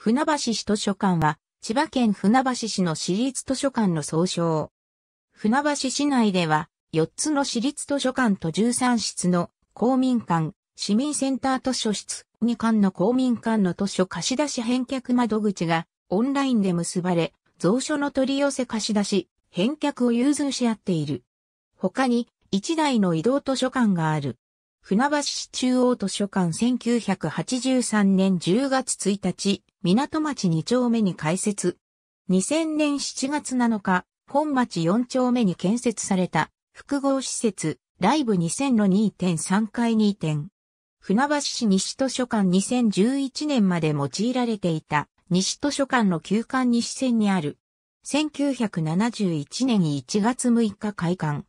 船橋市図書館は、千葉県船橋市の市立図書館の総称。船橋市内では、4つの市立図書館と13室の公民館、市民センター図書室、2館の公民館の図書貸し出し返却窓口がオンラインで結ばれ、蔵書の取り寄せ貸し出し、返却を融通し合っている。他に、1台の移動図書館がある。船橋市中央図書館1983年10月1日、港町2丁目に開設。2000年7月7日、本町4丁目に建設された複合施設、ライブ2000の2.3階2点。船橋市西図書館2011年まで用いられていた西図書館の休館西線にある。1971年1月6日開館。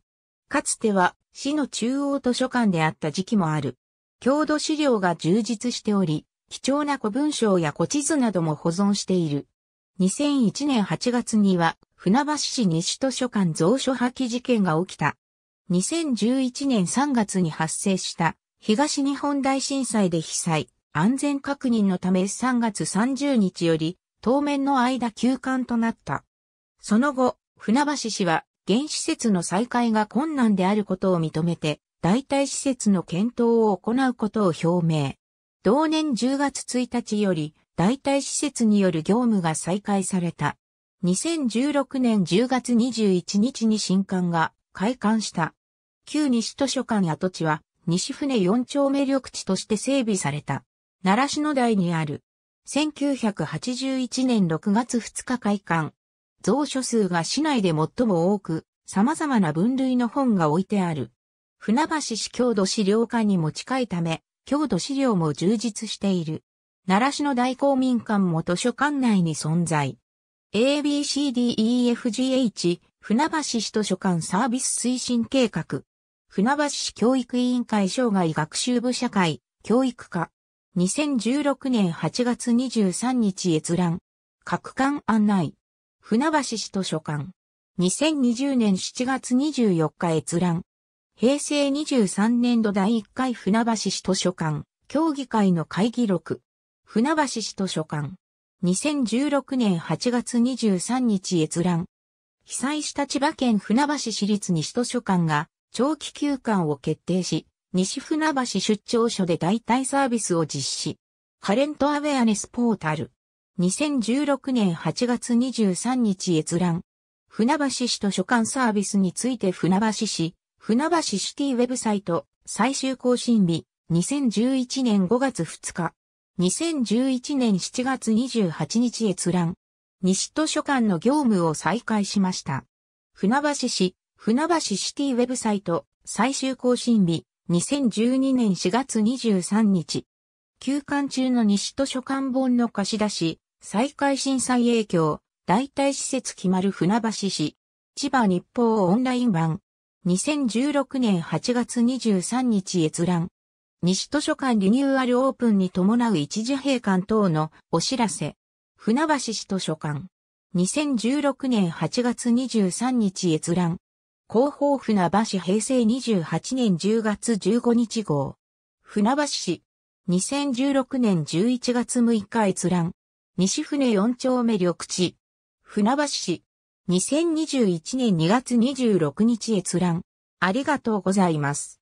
かつては市の中央図書館であった時期もある。郷土資料が充実しており、貴重な古文章や古地図なども保存している。2001年8月には、船橋市西図書館蔵書破棄事件が起きた。2011年3月に発生した東日本大震災で被災、安全確認のため3月30日より当面の間休館となった。その後、船橋市は現施設の再開が困難であることを認めて、代替施設の検討を行うことを表明。同年10月1日より、代替施設による業務が再開された。2016年10月21日に新館が開館した。旧西図書館跡地は、西船4丁目緑地として整備された。奈良市の台にある。1981年6月2日開館。蔵書数が市内で最も多く、様々な分類の本が置いてある。船橋市郷土資料館にも近いため、郷土資料も充実している。奈良市の大公民館も図書館内に存在。ABCDEFGH 船橋市図書館サービス推進計画。船橋市教育委員会障害学習部社会、教育課。2016年8月23日閲覧。各館案内。船橋市図書館。2020年7月24日閲覧。平成23年度第1回船橋市図書館、協議会の会議録。船橋市図書館。2016年8月23日閲覧。被災した千葉県船橋市立西図書館が長期休館を決定し、西船橋出張所で代替サービスを実施。カレントアウェアネスポータル。2016年8月23日閲覧。船橋市図書館サービスについて船橋市、船橋シティウェブサイト、最終更新日、2011年5月2日。2011年7月28日閲覧。西図書館の業務を再開しました。船橋市、船橋シティウェブサイト、最終更新日、2012年4月23日。休館中の西図書館本の貸し出し、再開震災影響、代替施設決まる船橋市、千葉日報オンライン版、2016年8月23日閲覧、西図書館リニューアルオープンに伴う一時閉館等のお知らせ、船橋市図書館、2016年8月23日閲覧、広報船橋平成28年10月15日号、船橋市、2016年11月6日閲覧、西船4丁目緑地。船橋市。2021年2月26日閲覧。ありがとうございます。